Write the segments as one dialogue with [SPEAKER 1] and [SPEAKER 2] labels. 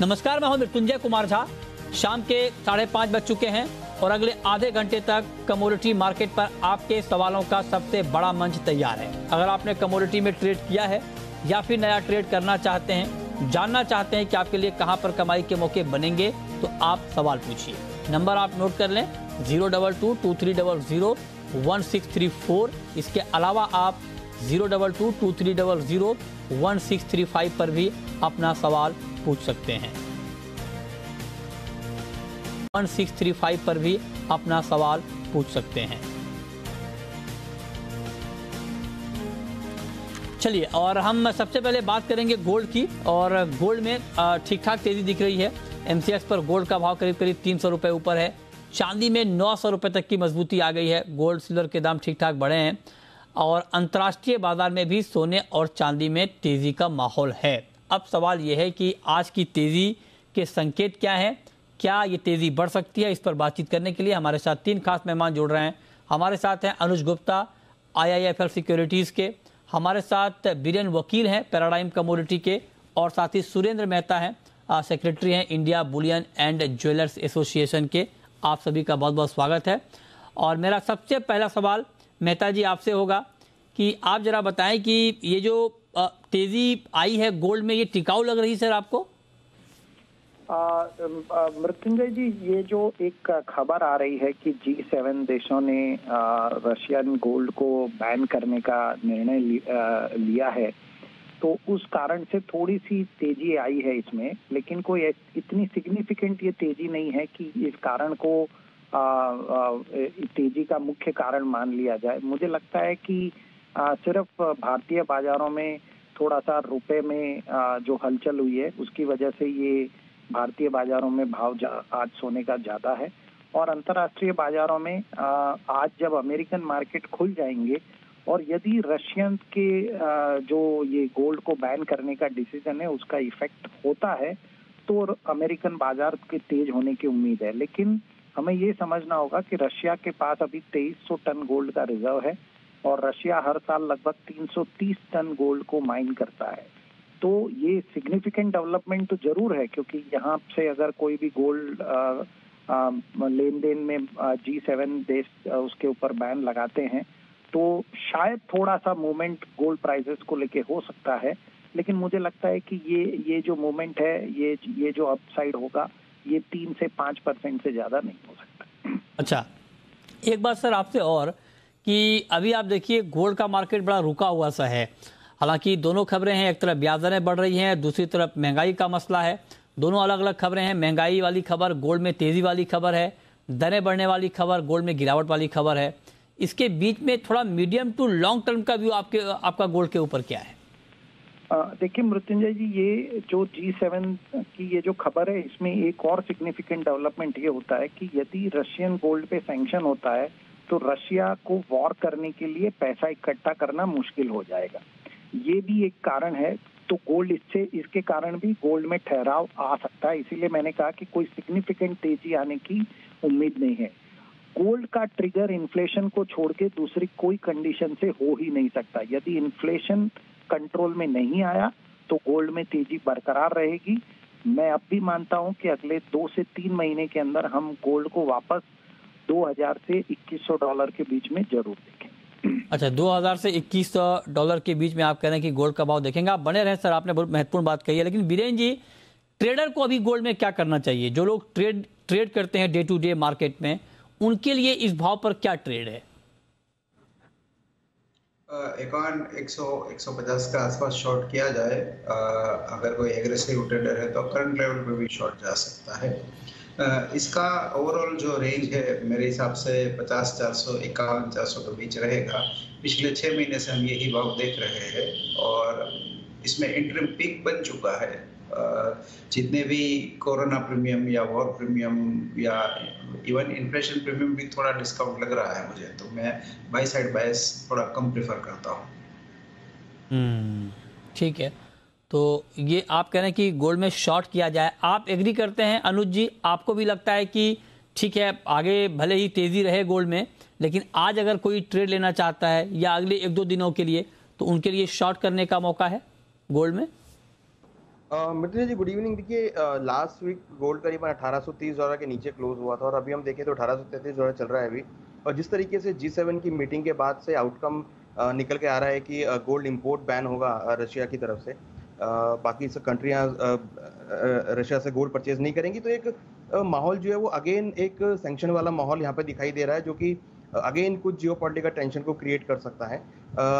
[SPEAKER 1] नमस्कार, मैं हूँ मृत्युंजय कुमार झा। शाम के साढ़े पाँच बज चुके हैं और अगले आधे घंटे तक कमोडिटी मार्केट पर आपके सवालों का सबसे बड़ा मंच तैयार है। अगर आपने कमोडिटी में ट्रेड किया है या फिर नया ट्रेड करना चाहते हैं, जानना चाहते हैं कि आपके लिए कहाँ पर कमाई के मौके बनेंगे तो आप सवाल पूछिए। नंबर आप नोट कर लें, zero double two two three double zero, one six three four. इसके अलावा आप zero double two two three double zero, one six three five पर भी अपना सवाल पूछ सकते हैं। 1635 पर भी अपना सवाल पूछ सकते हैं। चलिए, और हम सबसे पहले बात करेंगे गोल्ड की, और गोल्ड में ठीक ठाक तेज़ी दिख रही है। एमसीएक्स पर गोल्ड का भाव करीब करीब तीन सौ रुपये ऊपर है। चांदी में नौ सौ रुपये तक की मजबूती आ गई है। गोल्ड सिल्वर के दाम ठीक ठाक बढ़े हैं। और अंतर्राष्ट्रीय बाज़ार में भी सोने और चांदी में तेज़ी का माहौल है। अब सवाल यह है कि आज की तेज़ी के संकेत क्या है? क्या ये तेज़ी बढ़ सकती है? इस पर बातचीत करने के लिए हमारे साथ तीन खास मेहमान जुड़ रहे हैं। हमारे साथ हैं अनुज गुप्ता आईआईएफएल सिक्योरिटीज़ के। हमारे साथ बीरेन वकील हैं पैराडाइम कमोडिटी के। और साथ ही सुरेंद्र मेहता हैं सेक्रेटरी हैं India bullion and jewellers association के। आप सभी का बहुत बहुत स्वागत है। और मेरा सबसे पहला सवाल मेहता जी आपसे होगा कि आप जरा बताएँ कि ये जो तेज़ी आई है गोल्ड में? ये टिकाऊ लग रही सर आपको?
[SPEAKER 2] मृत्युंजय जी ये जो एक खबर आ रही है कि जी सेवन देशों ने रशियन गोल्ड को बैन करने का निर्णय लिया है तो उस कारण से थोड़ी सी तेज़ी आई है इसमें लेकिन कोई इतनी सिग्निफिकेंट ये तेज़ी नहीं है कि इस कारण को आ, आ, तेज़ी का मुख्य कारण मान लिया जाए। मुझे लगता है कि सिर्फ़ भारतीय बाजारों में थोड़ा सा रुपए में जो हलचल हुई है, उसकी वजह से ये भारतीय बाजारों में भाव आज सोने का ज़्यादा है। और अंतर्राष्ट्रीय बाजारों में आज जब अमेरिकन मार्केट खुल जाएँगे और यदि रशियन के जो ये गोल्ड को बैन करने का डिसीज़न है, उसका इफ़ेक्ट होता है तो अमेरिकन बाज़ार के तेज होने की उम्मीद है। लेकिन हमें ये समझना होगा कि रशिया के पास अभी 2300 टन गोल्ड का रिज़र्व है। और रशिया हर साल लगभग 330 टन गोल्ड को माइन करता है। तो ये सिग्निफिकेंट डेवलपमेंट तो ज़रूर है, क्योंकि यहाँ से अगर कोई भी गोल्ड लेन देन में जी सेवन देश उसके ऊपर बैन लगाते हैं तो शायद थोड़ा सा मूवमेंट गोल्ड प्राइसेस को लेके हो सकता है, लेकिन मुझे लगता है कि ये ये जो मूवमेंट है, ये ये जो अपसाइड होगा, ये तीन से पाँच परसेंट से ज़्यादा नहीं हो सकता।
[SPEAKER 1] अच्छा एक बात सर आपसे और कि अभी आप देखिए, गोल्ड का मार्केट बड़ा रुका हुआ सा है। हालाँकि दोनों खबरें हैं, एक तरफ़ ब्याज दरें बढ़ रही हैं, दूसरी तरफ़ महँगाई का मसला है। दोनों अलग अलग खबरें हैं, महँगाई वाली खबर गोल्ड में तेज़ी वाली खबर है, दरें बढ़ने वाली खबर गोल्ड में गिरावट वाली खबर है। इसके बीच में थोड़ा मीडियम टू लॉन्ग टर्म का व्यू आपके, आपका गोल्ड के ऊपर क्या है?
[SPEAKER 2] देखिए, मृत्युंजय जी, ये जो जी सेवन की ये जो खबर है, इसमें एक और सिग्निफिकेंट डेवलपमेंट ये होता है कि यदि रशियन गोल्ड पे सैंक्शन होता है तो रशिया को वॉर करने के लिए पैसा इकट्ठा करना मुश्किल हो जाएगा। ये भी एक कारण है तो गोल्ड इससे, इसके कारण भी गोल्ड में ठहराव आ सकता है। इसीलिए मैंने कहा कि कोई सिग्निफिकेंट तेज़ी आने की उम्मीद नहीं है। गोल्ड का ट्रिगर इन्फ्लेशन को छोड़ के दूसरी कोई कंडीशन से हो ही नहीं सकता। यदि इन्फ्लेशन कंट्रोल में नहीं आया तो गोल्ड में तेज़ी बरकरार रहेगी। मैं अब भी मानता हूँ कि अगले दो से तीन महीने के अंदर हम गोल्ड को वापस 2000 से 2100 डॉलर के बीच में ज़रूर देखें।
[SPEAKER 1] अच्छा 2000 से 2100 डॉलर के बीच में आप कह रहे हैं कि गोल्ड का भाव देखेंगे। आप बने रहे सर आपने बहुत महत्वपूर्ण बात कही है। लेकिन बीरेन जी ट्रेडर को अभी गोल्ड में क्या करना चाहिए? जो लोग ट्रेड ट्रेड करते हैं डे टू डे मार्केट में उनके लिए इस भाव पर क्या ट्रेड है?
[SPEAKER 3] एकाउंट 100 150 के आसपास शॉर्ट किया जाए। अगर कोई एग्रेसिव ट्रेडर है तो करंट लेवल पे भी शॉर्ट जा सकता है। इसका ओवरऑल जो रेंज है मेरे हिसाब से पचास चार सौ इक्यावन चार सौ के बीच रहेगा। पिछले छः महीने से हम यही भाव देख रहे हैं और इसमें इंटरम पीक बन चुका है। जितने भी कोरोना प्रीमियम या वॉर प्रीमियम या इवन इन्फ्लेशन प्रीमियम भी थोड़ा डिस्काउंट लग रहा है मुझे तो मैं बाई साइड बायस थोड़ा कम प्रेफर करता हूँ।
[SPEAKER 1] हम्म, ठीक है। तो ये आप कह रहे हैं कि गोल्ड में शॉर्ट किया जाए। आप एग्री करते हैं, अनुज जी, आपको भी लगता है कि ठीक है, आगे भले ही तेज़ी रहे गोल्ड में, लेकिन आज अगर कोई ट्रेड लेना चाहता है या अगले एक दो दिनों के लिए तो उनके लिए शॉर्ट करने का मौका है गोल्ड में?
[SPEAKER 4] मित्र जी गुड इवनिंग देखिए लास्ट वीक गोल्ड करीबन 1830 डॉलर के नीचे क्लोज हुआ था और अभी हम देखें तो 1833 डॉलर चल रहा है अभी। और जिस तरीके से जी सेवन की मीटिंग के बाद से आउटकम निकल के आ रहा है कि गोल्ड इंपोर्ट बैन होगा रशिया की तरफ़ से। बाकी सब कंट्रियाँ रशिया से गोल्ड परचेज नहीं करेंगी तो एक माहौल जो है वो अगेन एक सेंक्शन वाला माहौल यहाँ पे दिखाई दे रहा है, जो कि अगेन कुछ जियो पॉलिटिकल टेंशन को क्रिएट कर सकता है।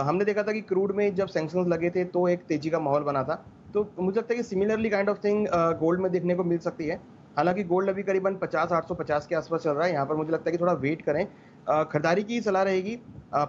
[SPEAKER 4] हमने देखा था कि क्रूड में जब सेंक्शन लगे थे तो एक तेज़ी का माहौल बना था। तो मुझे लगता है कि similarly kind of thing gold में देखने को मिल सकती है। हालाँकि गोल्ड अभी करीबन 50 850 के आसपास चल रहा है, यहाँ पर मुझे लगता है कि थोड़ा वेट करें। खरीदारी की सलाह रहेगी।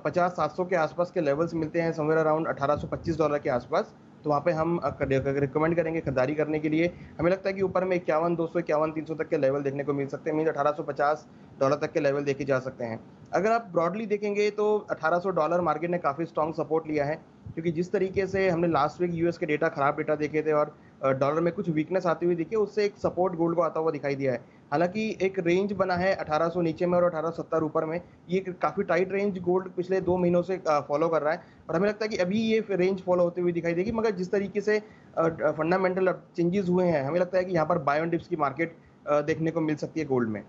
[SPEAKER 4] पचास सात सौ के आसपास के लेवल्स मिलते हैं समवेयर अराउंड 1825 डॉलर के आसपास। तो वहाँ पे हम रिकमेंड करेंगे खरीदारी करने के लिए। हमें लगता है कि ऊपर में इक्यावन, दो सौ, इक्यावन, तीन सौ तक के लेवल देखने को मिल सकते हैं। मीन अठारह सौ पचास डॉलर तक के लेवल देखे जा सकते हैं। अगर आप ब्रॉडली देखेंगे तो अठारह सौ डॉलर मार्केट ने काफ़ी स्ट्रॉन्ग सपोर्ट लिया है। क्योंकि जिस तरीके से हमने लास्ट वीक यूएस के डेटा खराब डेटा देखे थे और डॉलर में कुछ वीकनेस आती हुई दिखी, उससे एक सपोर्ट गोल्ड को आता हुआ दिखाई दिया है। हालाँकि एक रेंज बना है 1800 नीचे में और 1870 ऊपर में। ये काफ़ी टाइट रेंज गोल्ड पिछले दो महीनों से फॉलो कर रहा है। और हमें लगता है कि अभी ये रेंज फॉलो होते हुए दिखाई देगी, मगर जिस तरीके से फंडामेंटल चेंजेस हुए हैं, हमें लगता है कि यहाँ पर बायोन डिप्स की मार्केट देखने को मिल सकती है गोल्ड में।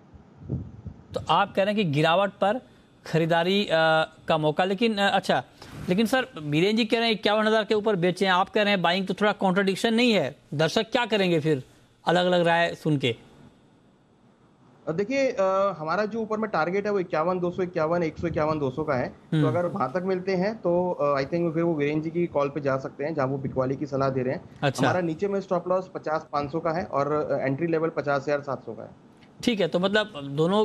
[SPEAKER 1] तो आप कह रहे हैं कि गिरावट पर खरीदारी का मौका, लेकिन अच्छा लेकिन सर बीरेन जी कह रहे हैं इक्यावन हज़ार के ऊपर बेचे, आप कह रहे हैं बाइंग तो थोड़ा कॉन्ट्रोडिक्शन नहीं है। दर्शक क्या करेंगे फिर? अलग अलग राय सुन के।
[SPEAKER 4] देखिए हमारा जो ऊपर में टारगेट है वो इक्यावन दो सौ इक्यावन एक सौ इक्यावन दो सौ का है। तो हम्म। अगर वहाँ तक मिलते हैं तो आई थिंक फिर वो वीरेन जी की कॉल पे जा सकते हैं जहाँ वो बिकवाली की सलाह दे रहे हैं। अच्छा। हमारा नीचे में स्टॉप लॉस पचास पाँच सौ का है और एंट्री लेवल पचास हज़ार सात सौ का है।
[SPEAKER 1] ठीक है तो मतलब दोनों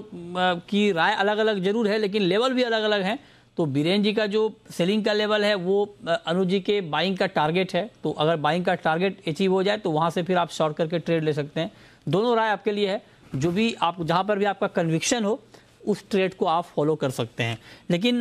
[SPEAKER 1] की राय अलग अलग ज़रूर है लेकिन लेवल भी अलग अलग है। तो बीरेन जी का जो सेलिंग का लेवल है वो अनुज जी के बाइंग का टारगेट है। तो अगर बाइंग का टारगेट अचीव हो जाए तो वहाँ से फिर आप शॉर्ट करके ट्रेड ले सकते हैं। दोनों राय आपके लिए है। जो भी आप, जहाँ पर भी आपका कन्विक्शन हो, उस ट्रेड को आप फॉलो कर सकते हैं। लेकिन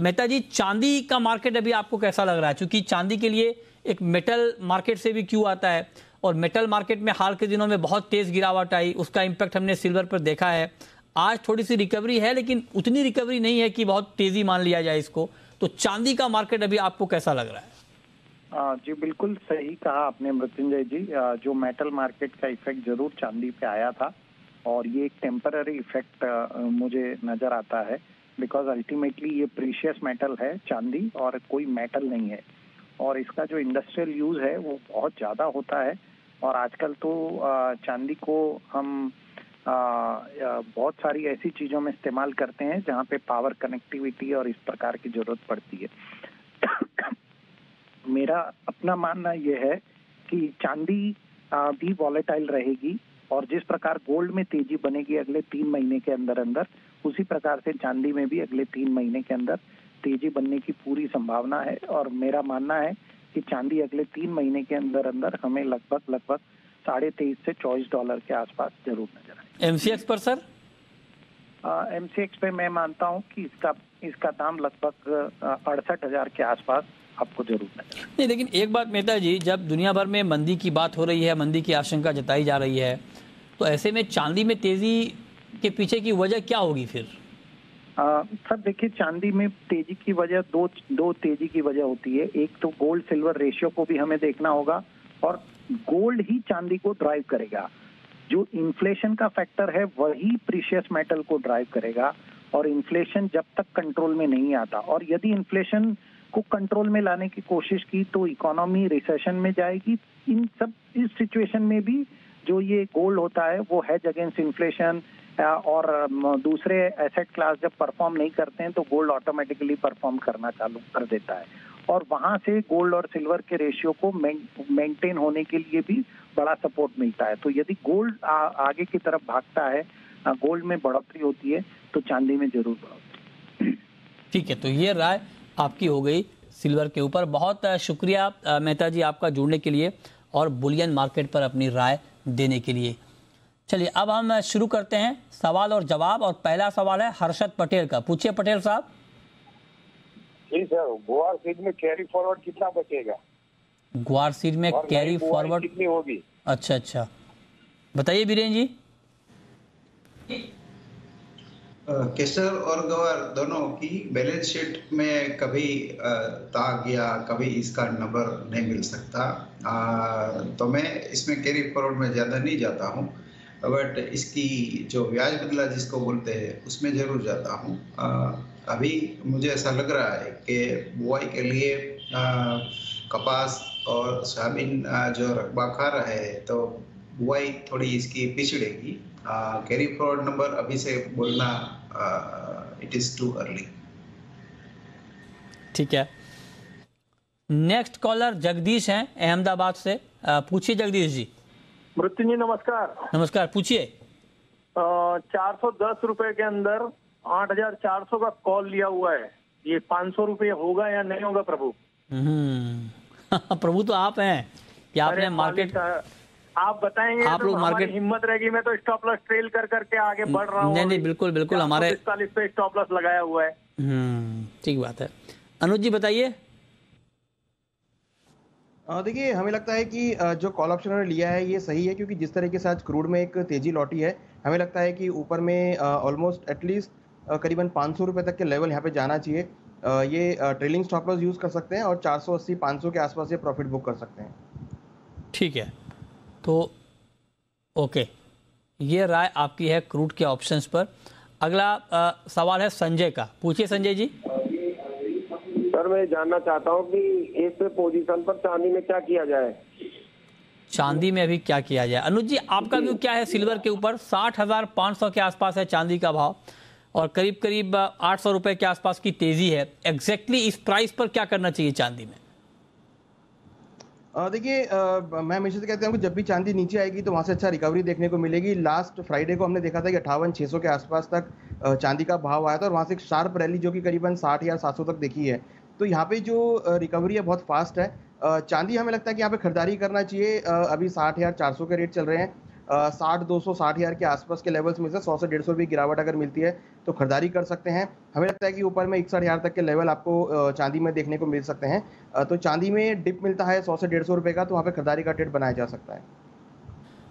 [SPEAKER 1] मेहता जी, चांदी का मार्केट अभी आपको कैसा लग रहा है? क्योंकि चांदी के लिए एक मेटल मार्केट से भी क्यों आता है? और मेटल मार्केट में हाल के दिनों में बहुत तेज गिरावट आई, उसका इम्पैक्ट हमने सिल्वर पर देखा है। आज थोड़ी सी रिकवरी है, लेकिन उतनी रिकवरी नहीं है कि बहुत तेज़ी मान लिया जाए इसको। तो चांदी का मार्केट अभी आपको कैसा लग रहा है?
[SPEAKER 2] जी, बिल्कुल सही कहा आपने मृत्युंजय जी। जो मेटल मार्केट का इफ़ेक्ट ज़रूर चांदी पे आया था और ये एक टेम्पररी इफ़ेक्ट मुझे नज़र आता है बिकॉज़ अल्टीमेटली ये प्रीशियस मेटल है चांदी और कोई मेटल नहीं है। और इसका जो इंडस्ट्रियल यूज़ है वो बहुत ज़्यादा होता है और आजकल तो चांदी को हम बहुत सारी ऐसी चीज़ों में इस्तेमाल करते हैं जहाँ पे पावर कनेक्टिविटी और इस प्रकार की ज़रूरत पड़ती है। मेरा अपना मानना यह है कि चांदी भी वॉलेटाइल रहेगी और जिस प्रकार गोल्ड में तेज़ी बनेगी अगले तीन महीने के अंदर अंदर उसी प्रकार से चांदी में भी अगले तीन महीने के अंदर तेज़ी बनने की पूरी संभावना है। और मेरा मानना है कि चांदी अगले तीन महीने के अंदर अंदर हमें लगभग लगभग साढ़े तेईस से चौबीस डॉलर के आसपास ज़रूर नज़र
[SPEAKER 1] आए एमसीएक्स पर सर?
[SPEAKER 2] एम एमसीएक्स पे मैं मानता हूँ कि इसका इसका दाम लगभग अड़सठ हज़ार के आसपास आपको ज़रूर
[SPEAKER 1] नहीं लेकिन एक बात मेहता जी जब दुनिया भर में मंदी की बात हो रही है मंदी की आशंका जताई जा रही है तो ऐसे में चांदी में तेज़ी के पीछे की वजह क्या होगी फिर?
[SPEAKER 2] सर देखिए चांदी में तेज़ी की वजह दो दो तेज़ी की वजह होती है। एक तो गोल्ड सिल्वर रेशियो को भी हमें देखना होगा और गोल्ड ही चांदी को ड्राइव करेगा। जो इन्फ्लेशन का फैक्टर है वही प्रीशियस मेटल को ड्राइव करेगा और इन्फ्लेशन जब तक कंट्रोल में नहीं आता। और यदि इन्फ्लेशन को कंट्रोल में लाने की कोशिश की तो इकोनॉमी रिसेशन में जाएगी। इन सब, इस सिचुएशन में भी जो ये गोल्ड होता है, वो हैज़ अगेंस्ट इन्फ्लेशन और दूसरे एसेट क्लास जब परफॉर्म नहीं करते हैं तो गोल्ड ऑटोमेटिकली परफॉर्म करना चालू कर देता है। और वहाँ से गोल्ड और सिल्वर के रेशियो को मेंटेन होने के लिए भी बड़ा सपोर्ट मिलता है। तो यदि गोल्ड आगे की तरफ़ भागता है गोल्ड में बढ़ोतरी होती है तो चांदी में ज़रूर बढ़ोतरी।
[SPEAKER 1] ठीक है तो ये राय आपकी हो गई सिल्वर के ऊपर। बहुत शुक्रिया मेहता जी आपका जुड़ने के लिए और बुलियन मार्केट पर अपनी राय देने के लिए। चलिए अब हम शुरू करते हैं सवाल और जवाब और पहला सवाल है हर्षद पटेल का। पूछिए पटेल साहब।
[SPEAKER 5] जी सर गुआर सीड में कैरी फॉरवर्ड कितना बचेगा?
[SPEAKER 1] गुआर सीड में कैरी फॉरवर्ड
[SPEAKER 5] कितनी होगी?
[SPEAKER 1] अच्छा अच्छा। बताइए बीरेन जी।
[SPEAKER 3] केसर और गवार दोनों की बैलेंस शीट में कभी ताक या कभी इसका नंबर नहीं मिल सकता। तो मैं इसमें कैरी फॉरवर्ड में ज़्यादा नहीं जाता हूँ। बट इसकी जो ब्याज बदला जिसको बोलते हैं उसमें ज़रूर जाता हूँ। अभी मुझे ऐसा लग रहा है कि बुआई के लिए आ, कपास और सोयाबीन जो रकबा खा रहे हैं तो बुआई थोड़ी इसकी पिछड़ेगी। कैरी फॉरवर्ड नंबर अभी से बोलना इट इज़ टू अर्ली
[SPEAKER 1] ठीक है। नेक्स्ट कॉलर जगदीश हैं अहमदाबाद से। पूछिए जगदीश जी।
[SPEAKER 6] मृत्युंजय नमस्कार।
[SPEAKER 1] नमस्कार पूछिए।
[SPEAKER 6] चार सौ दस रुपए के अंदर आठ हज़ार चार सौ का कॉल लिया हुआ है। ये पाँच सौ रुपये होगा या नहीं होगा प्रभु?
[SPEAKER 1] हम्म। प्रभु तो आप हैं। कि आपने मार्केट
[SPEAKER 6] आप बताएँगे आप तो लोग मार्केट हिम्मत रहेगी। मैं तो स्टॉप लॉस ट्रेल कर करके आगे बढ़ रहा हूँ
[SPEAKER 1] नहीं नहीं बिल्कुल बिल्कुल हमारे
[SPEAKER 6] इकतालीस पे स्टॉप लॉस लगाया हुआ है।
[SPEAKER 1] हम्म, ठीक बात है। अनुज जी बताइए।
[SPEAKER 4] देखिए हमें लगता है कि जो कॉल ऑप्शन उन्होंने लिया है ये सही है क्योंकि जिस तरीके से आज क्रूड में एक तेज़ी लौटी है हमें लगता है कि ऊपर में ऑलमोस्ट एटलीस्ट करीबन पाँच सौ रुपये तक के लेवल यहाँ पे जाना चाहिए। ये ट्रेलिंग स्टॉप लॉस यूज़ कर सकते हैं और 480 500 के आसपास ये प्रॉफिट बुक कर सकते हैं।
[SPEAKER 1] ठीक है। तो ओके ये राय आपकी है क्रूड के ऑप्शंस पर। अगला आ, सवाल है संजय का। पूछिए संजय जी।
[SPEAKER 5] सर मैं जानना चाहता हूँ कि इस पोजीशन पर चांदी में क्या किया जाए?
[SPEAKER 1] चांदी में अभी क्या किया जाए? अनुज जी आपका व्यू क्या है सिल्वर के ऊपर? साठ हज़ार पाँच सौ के आसपास है चांदी का भाव और करीब करीब आठ सौ रुपए के आसपास की तेज़ी है। एग्जैक्टली exactly इस प्राइस पर क्या करना चाहिए चांदी में?
[SPEAKER 4] देखिए मैं हमेशा से कहता हूँ कि जब भी चांदी नीचे आएगी तो वहाँ से अच्छा रिकवरी देखने को मिलेगी। लास्ट फ्राइडे को हमने देखा था कि अट्ठावन छः के आसपास तक चांदी का भाव आया था और वहाँ से एक शार्प रैली जो कि करीबन साठ या सात सौ तक देखी है। तो यहाँ पे जो रिकवरी है, बहुत फास्ट है। चांदी हमें लगता है कि यहाँ पे खरीदारी करना चाहिए। अभी साठ या चार सौ के रेट चल रहे हैं। साठ दो सौ साठ हज़ार के आसपास के लेवल्स में से सौ से डेढ़ सौ रुपये गिरावट अगर मिलती है तो खरीदारी कर सकते हैं। हमें लगता है कि ऊपर में इकसठ हज़ार तक के लेवल आपको चांदी में देखने को मिल सकते हैं। तो चांदी में डिप मिलता है सौ से डेढ़ सौ रुपये का तो वहाँ पर खरीदारी का ट्रेड बनाया जा सकता है।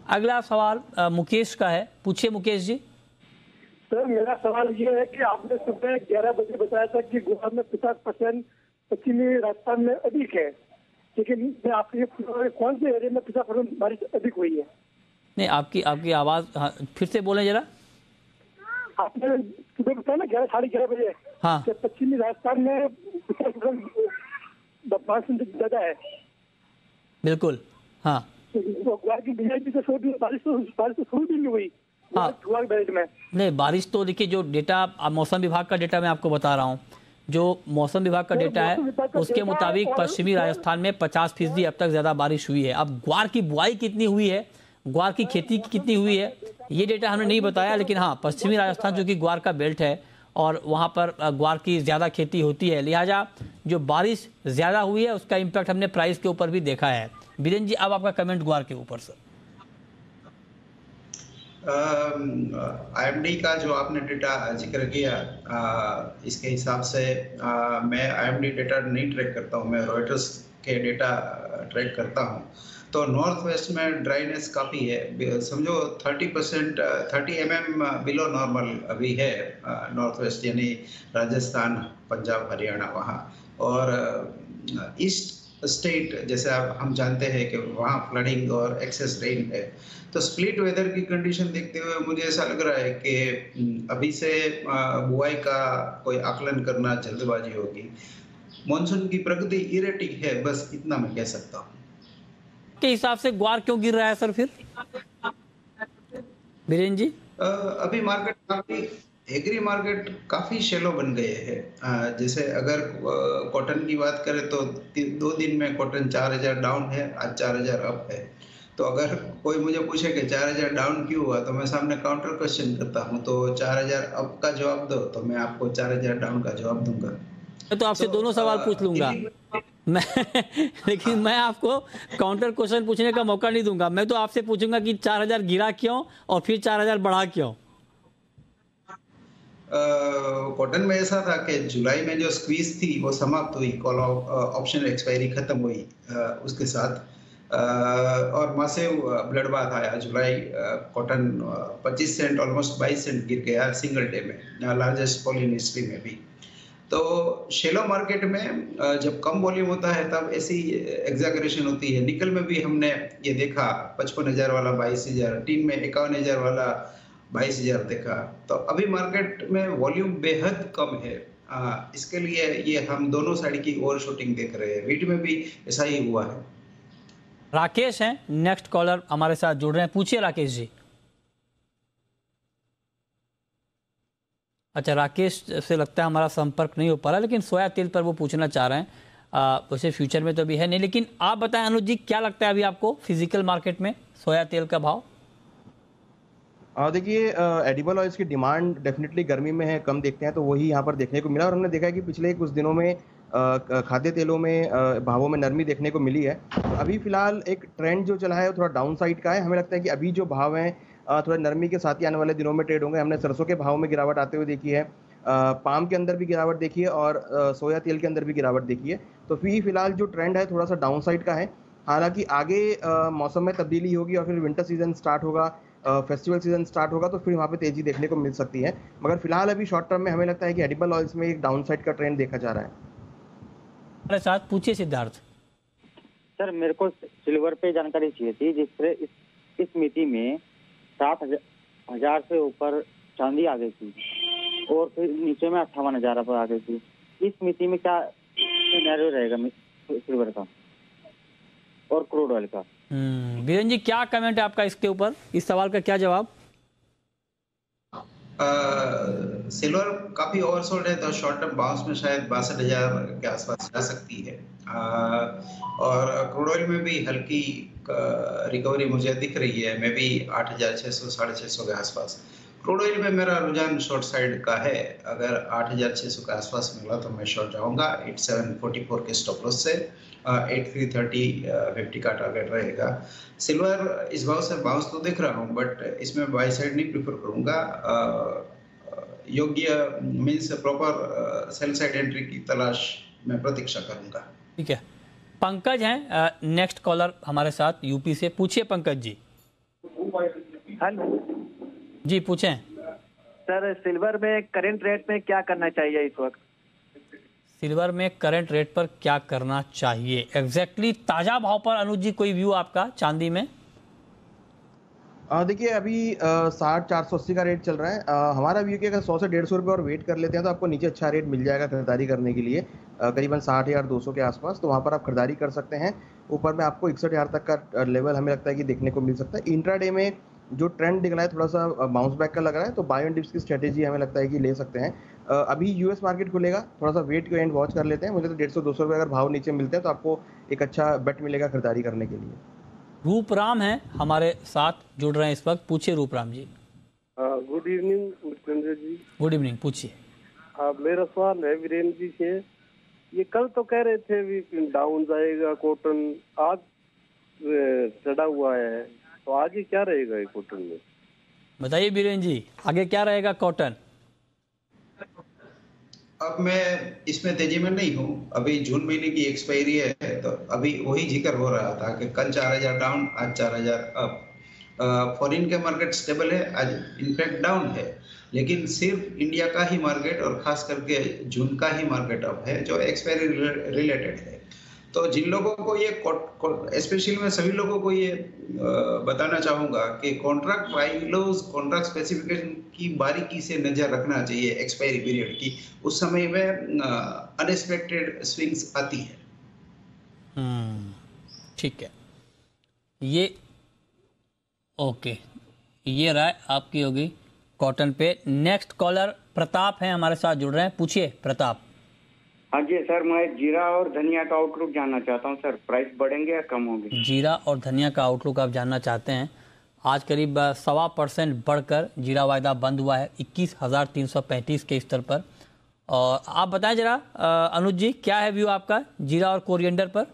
[SPEAKER 1] अगला सवाल मुकेश का है। पूछिए मुकेश जी।
[SPEAKER 6] सर मेरा सवाल ये है कि आपने सुबह ग्यारह बजे बताया था कि गोवा में पचास परसेंट पश्चिमी राजस्थान में अधिक है। लेकिन मैं आपके कौन से एरिया में पचास परसेंट बारिश अधिक हुई है?
[SPEAKER 1] नहीं आपकी आपकी आवाज़ हाँ, फिर से बोले जरा।
[SPEAKER 6] आपने सुबह बताया ना ग्यारह साढ़े ग्यारह बजे। हाँ। पश्चिमी राजस्थान में ज़्यादा है।
[SPEAKER 1] बिल्कुल हाँ।
[SPEAKER 6] तो बारिश तो बारिश तो शुरू भी नहीं हुई। हाँ। में।
[SPEAKER 1] नहीं बारिश तो देखिए जो डेटा मौसम विभाग का डेटा मैं आपको बता रहा हूँ। जो मौसम विभाग का डेटा है उसके मुताबिक पश्चिमी राजस्थान में 50 फ़ीसदी अब तक ज़्यादा बारिश हुई है। अब ग्वार की बुआई कितनी हुई है ग्वार की खेती कितनी हुई है? ये डेटा हमने नहीं बताया लेकिन हाँ पश्चिमी राजस्थान जो कि ग्वार का बेल्ट है और वहाँ पर ग्वार की ज़्यादा खेती होती है। लिहाजा जो बारिश ज़्यादा हुई है उसका इम्पैक्ट हमने प्राइस के ऊपर भी देखा है। बीरेन जी अब आपका कमेंट ग्वार के ऊपर सर
[SPEAKER 3] आईएमडी का जो आपने डेटा ज़िक्र किया आ, इसके हिसाब से आ, मैं आईएमडी डेटा नहीं ट्रैक करता हूँ मैं रॉयटर्स के डेटा ट्रैक करता हूँ। तो नॉर्थ वेस्ट में ड्राइनेस काफ़ी है। समझो 30 percent thirty M M below normal अभी है नॉर्थ वेस्ट यानी राजस्थान, पंजाब, हरियाणा वहाँ। और ईस्ट स्टेट जैसे आप, हम जानते हैं कि वहाँ फ्लडिंग और एक्सेस रेन है। तो स्प्लिट वेदर की कंडीशन देखते हुए मुझे ऐसा लग रहा है कि अभी से बुआई का कोई आकलन करना जल्दबाजी होगी। मानसून की प्रगति इरेटिक है, बस इतना मैं कह सकता हूँ।
[SPEAKER 1] के हिसाब से ग्वार क्यों गिर रहा है सर फिर? बीरेन जी?
[SPEAKER 3] आ, अभी मार्केट काफ़ी एग्री मार्केट काफ़ी शेलो बन गए हैं। जैसे अगर कॉटन की बात करें तो दो दिन में कॉटन चार हज़ार डाउन है आज चार हज़ार अप है। तो अगर कोई मुझे पूछे कि चार हज़ार डाउन क्यों हुआ तो मैं सामने काउंटर क्वेश्चन करता हूँ तो चार हज़ार अप का जवाब दो तो मैं आपको चार हज़ार डाउन का जवाब दूँगा।
[SPEAKER 1] तो आपसे तो, दोनों सवाल पूछ लूँगा। मैं लेकिन मैं आपको काउंटर क्वेश्चन पूछने का मौका नहीं दूँगा। मैं तो आपसे पूछूँगा कि चार हज़ार गिरा क्यों और फिर चार हज़ार बढ़ा क्यों?
[SPEAKER 3] कॉटन में ऐसा था कि जुलाई में जो स्क्वीज थी वो समाप्त हुई कॉल ऑप्शन एक्सपायरी खत्म हुई आ, उसके साथ। आ, और मासिव ब्लड बाथ आया जुलाई कॉटन 25 सेंट ऑलमोस्ट 22 सेंट गिर गया सिंगल डे में लार्जेस्ट पॉल इन हिस्ट्री में भी। तो शेलो मार्केट में जब कम वॉल्यूम होता है तब ऐसी एग्जागरेशन होती है। निकल में भी हमने ये देखा पचपन हज़ार वाला बाईस हज़ार टीन में इक्यावन हज़ार वाला बाईस हज़ार देखा। तो अभी मार्केट में वॉल्यूम बेहद कम है। आ, इसके लिए ये हम दोनों साइड की ओवर शूटिंग देख रहे हैं। वीट में भी ऐसा ही हुआ है।
[SPEAKER 1] राकेश हैं नेक्स्ट कॉलर हमारे साथ जुड़ रहे हैं। पूछिए राकेश जी। अच्छा राकेश से लगता है हमारा संपर्क नहीं हो पा रहा, लेकिन सोया तेल पर वो पूछना चाह रहे हैं। उसे फ्यूचर में तो अभी है नहीं, लेकिन आप बताएँ अनुज जी, क्या लगता है अभी आपको फ़िज़िकल मार्केट में सोया तेल का भाव?
[SPEAKER 4] देखिए एडिबल ऑयल्स की डिमांड डेफिनेटली गर्मी में है, कम देखते हैं तो वही यहाँ पर देखने को मिला और हमने देखा है कि पिछले कुछ दिनों में खाद्य तेलों में भावों में नरमी देखने को मिली है। अभी फ़िलहाल एक ट्रेंड जो चला है, वो थोड़ा डाउन साइड का है। हमें लगता है कि अभी जो भाव हैं थोड़ा नरमी के साथ ही आने वाले दिनों में ट्रेड होंगे। हमने सरसों के भाव में गिरावट आते हुए देखी है। पाम के अंदर भी गिरावट देखी है और सोया तेल के अंदर भी गिरावट देखी है। तो फ़ी फ़िलहाल जो ट्रेंड है थोड़ा सा डाउन साइड का है। हालाँकि आगे मौसम में तब्दीली होगी और फिर विंटर सीज़न स्टार्ट होगा फेस्टिवल सीज़न स्टार्ट होगा तो फिर वहाँ पे तेज़ी देखने को मिल सकती है। मगर फ़िलहाल अभी शॉर्ट टर्म में हमें लगता है कि एडिबल ऑयल्स में एक डाउन साइड का ट्रेंड देखा जा रहा है।
[SPEAKER 1] हमारे साथ पूछिए सिद्धार्थ।
[SPEAKER 7] सर मेरे को सिल्वर पे जानकारी चाहिए थी जिससे इस इस मिति में सात हज़ार से ऊपर चांदी आ गई थी और फिर नीचे में अट्ठावन हज़ार पर आ गई थी। इस मिति में क्या सिनेरियो रहेगा सिल्वर का और क्रूड ऑयल का?
[SPEAKER 1] हम्म, जी क्या कमेंट है आपका इसके ऊपर? इस सवाल का क्या जवाब?
[SPEAKER 3] सिल्वर काफ़ी ओवरसोल्ड है तो शॉर्ट टर्म बाउंस में शायद बासठ हज़ार के आसपास जा सकती है। आ, और क्रूड ऑयल में भी हल्की रिकवरी मुझे दिख रही है, मे भी आठ हज़ार छह सौ, साढ़े छह सौ के आसपास। क्रूड ऑयल में मेरा रुझान शॉर्ट साइड का है। अगर आठ हज़ार छह सौ के आसपास मिला तो मैं शॉर्ट जाऊँगा। एट सेवन फोर्टी फोर के स्टॉप लॉस से एट थ्री थर्टी फिफ्टी का टारगेट रहेगा। सिल्वर इस भाव से बाउंस तो देख रहा हूँ बट इसमें बाई साइड नहीं प्रीफर करूँगा। योग्य means proper sell side entry की तलाश में प्रतीक्षा करूँगा।
[SPEAKER 1] ठीक है। पंकज हैं नेक्स्ट कॉलर हमारे साथ यूपी से। पूछिए पंकज जी।
[SPEAKER 8] हेलो।
[SPEAKER 1] जी पूछें।
[SPEAKER 8] सर सिल्वर में करंट रेट में क्या करना चाहिए इस वक्त?
[SPEAKER 1] सिल्वर में करंट रेट पर क्या करना चाहिए? एग्जैक्टली exactly ताज़ा भाव पर अनुज जी कोई व्यू आपका चांदी में?
[SPEAKER 4] देखिए अभी साठ चार सौ अस्सी का रेट चल रहा है। आ, हमारा व्यू कि अगर सौ से डेढ़ सौ रुपये और वेट कर लेते हैं तो आपको नीचे अच्छा रेट मिल जाएगा खरीदारी करने के लिए। करीबन साठ हज़ार दो सौ के आसपास तो वहाँ पर आप खरीदारी कर सकते हैं। ऊपर में आपको इकसठ हज़ार तक का लेवल हमें लगता है कि देखने को मिल सकता है। इंट्राडे में जो ट्रेंड दिख रहा है थोड़ा सा बाउंस बैक का लग रहा है तो बायो डिप्स की स्ट्रेटेजी हमें लगता है कि ले सकते हैं। अभी यूएस मार्केट खुलेगा थोड़ा सा वेट को एंड वॉच कर लेते हैं। मुझे तो डेढ़ सौ दो सौ रुपये अगर भाव नीचे मिलते हैं तो आपको एक अच्छा बेट मिलेगा खरीदारी करने के लिए।
[SPEAKER 1] रूप राम है हमारे साथ जुड़ रहे हैं इस वक्त। पूछिए रूपराम जी।
[SPEAKER 9] गुड इवनिंग जी।
[SPEAKER 1] गुड इवनिंग पूछिए।
[SPEAKER 9] मेरा सवाल है वीरेंद्र जी से। ये कल तो कह रहे थे भी डाउन जाएगा कॉटन आज चढ़ा हुआ है तो आगे क्या रहेगा ये कॉटन में?
[SPEAKER 1] बताइए बीरेन जी आगे क्या रहेगा कॉटन
[SPEAKER 3] अब मैं इसमें तेज़ी में नहीं हूँ। अभी जून महीने की एक्सपायरी है तो अभी वही ज़िक्र हो रहा था कि कल चार हज़ार डाउन आज चार हज़ार अप फॉरिन के मार्केट स्टेबल है आज इनफैक्ट डाउन है। लेकिन सिर्फ़ इंडिया का ही मार्केट और खास करके जून का ही मार्केट अप है जो एक्सपायरी रिलेटेड है। तो जिन लोगों को ये स्पेशली मैं सभी लोगों को ये बताना चाहूँगा कि कॉन्ट्रैक्ट वाइलोज कॉन्ट्रैक्ट स्पेसिफिकेशन की बारीकी से नज़र रखना चाहिए एक्सपायरी पीरियड की। उस समय में अनएक्सपेक्टेड स्विंग्स आती है।
[SPEAKER 1] हम्म, ठीक है। ये ओके ये राय आपकी होगी कॉटन पे। नेक्स्ट कॉलर प्रताप है हमारे साथ जुड़ रहे हैं। पूछिए प्रताप।
[SPEAKER 10] हाँ जी सर मैं जीरा और धनिया का आउटलुक जानना चाहता हूँ सर। प्राइस बढ़ेंगे या कम होंगे?
[SPEAKER 1] जीरा और धनिया का आउटलुक आप जानना चाहते हैं। आज करीब सवा परसेंट बढ़कर जीरा वायदा बंद हुआ है इक्कीस हज़ार तीन सौ पैंतीस के स्तर पर। और आप बताएँ जरा अनुज जी क्या है व्यू आपका जीरा और कोरिएंडर पर?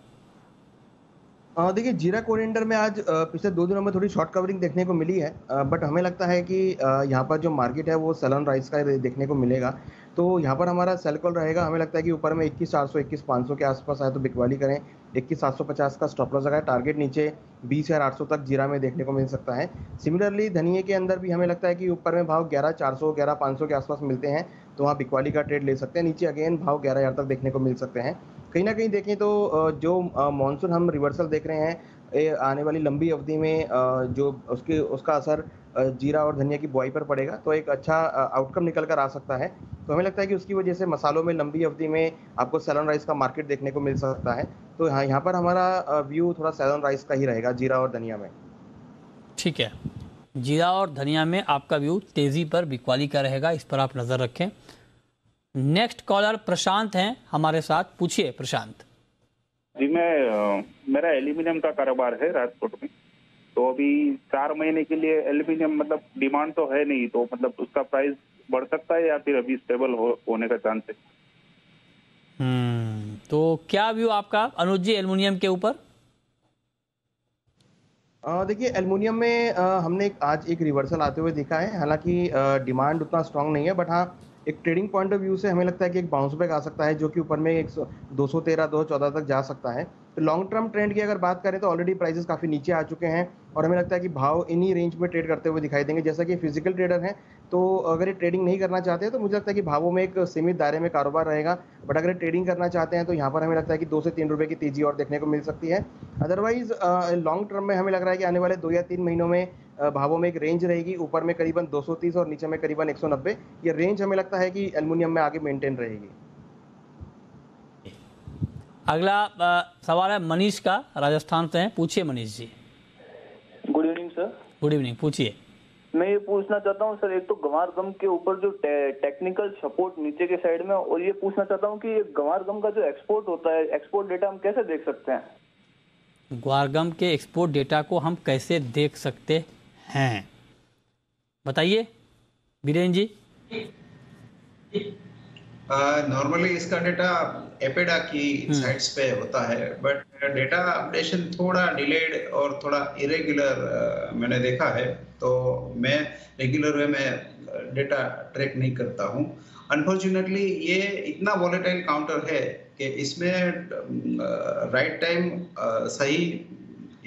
[SPEAKER 4] देखिए, जीरा कोरिएंडर में आज पिछले दो दिनों में थोड़ी शॉर्ट कवरिंग देखने को मिली है बट हमें लगता है कि यहाँ पर जो मार्केट है वो सलन राइस का देखने को मिलेगा। तो यहाँ पर हमारा सेल कॉल रहेगा। हमें लगता है कि ऊपर में इक्कीस चार सौ, इक्कीस पाँच सौ के आसपास आए तो बिकवाली करें। इक्कीस सात सौ पचास का स्टॉप लॉस लगाए टारगेट नीचे बीस हज़ार आठ सौ तक जीरा में देखने को मिल सकता है। सिमिलरली धनिए के अंदर भी हमें लगता है कि ऊपर में भाव ग्यारह चार सौ, ग्यारह पाँच सौ के आसपास मिलते हैं तो वहाँ बिकवाली का ट्रेड ले सकते हैं। नीचे अगेन भाव ग्यारह हज़ार तक देखने को मिल सकते हैं। कहीं ना कहीं देखें तो जो मानसून हम रिवर्सल देख रहे हैं आने वाली लंबी अवधि में जो उसके, उसका असर जीरा और धनिया की बुआई पर पड़ेगा तो एक अच्छा आउटकम निकल कर आ सकता है। तो हमें लगता है कि उसकी वजह से मसालों में लंबी अवधि में आपको सैलन राइस का मार्केट देखने को मिल सकता है। तो यहाँ यहाँ पर हमारा व्यू थोड़ा सैलन राइस का ही रहेगा, जीरा और धनिया में।
[SPEAKER 1] ठीक है। जीरा और धनिया में आपका व्यू तेज़ी पर बिकवाली का रहेगा, इस पर आप नज़र रखें। नेक्स्ट कॉलर प्रशांत हैं, हमारे साथ। पूछिए प्रशांत।
[SPEAKER 11] जी मैं मेरा एल्यूमिनियम का कारोबार है राजकोट में। तो अभी चार महीने के लिए एल्यूमिनियम मतलब डिमांड तो है नहीं तो मतलब उसका प्राइस बढ़ सकता है या फिर अभी स्टेबल हो, होने का चांस है?
[SPEAKER 1] हम्म तो क्या व्यू आपका अनुज जी एल्यूमिनियम के ऊपर?
[SPEAKER 4] देखिए एल्युमिनियम में आ, हमने आज एक रिवर्सल आते हुए देखा है। हालाँकि डिमांड उतना स्ट्रांग नहीं है बट हाँ एक ट्रेडिंग पॉइंट ऑफ़ व्यू से हमें लगता है कि एक बाउंस बैक आ सकता है, जो कि ऊपर में एक दो सौ तेरह, दो चौदह तक जा सकता है। तो लॉन्ग टर्म ट्रेंड की अगर बात करें तो ऑलरेडी प्राइसेस काफ़ी नीचे आ चुके हैं और हमें लगता है कि भाव इन्हीं रेंज में ट्रेड करते हुए दिखाई देंगे। जैसा कि फ़िज़िकल ट्रेडर हैं तो अगर ये ट्रेडिंग नहीं करना चाहते हैं तो मुझे लगता है कि भावों में एक सीमित दायरे में कारोबार रहेगा। बट अगर ट्रेडिंग करना चाहते हैं तो यहाँ पर हमें लगता है कि दो से तीन रुपये की तेज़ी और देखने को मिल सकती है। अदरवाइज़ लॉन्ग टर्म में हमें लग रहा है कि आने वाले दो या तीन महीनों में भावों में एक रेंज रहेगी। ऊपर में करीबन 230 और नीचे में करीबन 190 ये रेंज हमें लगता है कि एल्युमिनियम में आगे मेंटेन रहेगी।
[SPEAKER 1] अगला सवाल है मनीष का राजस्थान से है। पूछिए Manish ji.
[SPEAKER 12] Good evening sir
[SPEAKER 1] good evening पूछिए।
[SPEAKER 12] मैं ये पूछना चाहता हूँ सर एक तो गंवार गम के ऊपर जो टे, टेक्निकल सपोर्ट नीचे के साइड में और ये पूछना चाहता हूँ कि ये गंवार गम का जो एक्सपोर्ट होता है एक्सपोर्ट डेटा हम कैसे देख सकते हैं?
[SPEAKER 1] ग्वारगम के एक्सपोर्ट डेटा को हम कैसे देख सकते हैं? बताइए बीरेन जी।
[SPEAKER 3] नॉर्मली uh, इसका डेटा एपेडा की साइट्स हम्म। पे होता है बट डेटा अपडेशन थोड़ा डिलेड और थोड़ा इरेगुलर uh, मैंने देखा है तो मैं रेगुलर वे में डेटा ट्रैक नहीं करता हूँ अनफॉर्चुनेटली ये इतना वॉलेटाइल काउंटर है कि इसमें राइट uh, टाइम सही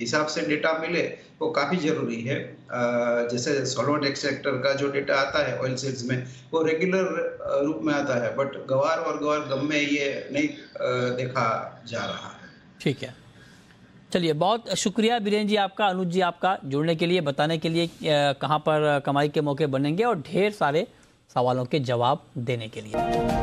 [SPEAKER 3] हिसाब से डेटा मिले वो काफ़ी ज़रूरी है। जैसे सॉल्वेंट एक्सट्रैक्टर का जो डेटा आता है ऑयल सीड्स में, वो रेगुलर रूप में आता है बट गवार और गवार गम में ये नहीं देखा जा रहा है।
[SPEAKER 1] ठीक है। चलिए, बहुत शुक्रिया बीरेन जी आपका, अनुज जी आपका, जुड़ने के लिए, बताने के लिए कहाँ पर कमाई के मौके बनेंगे और ढेर सारे सवालों के जवाब देने के लिए।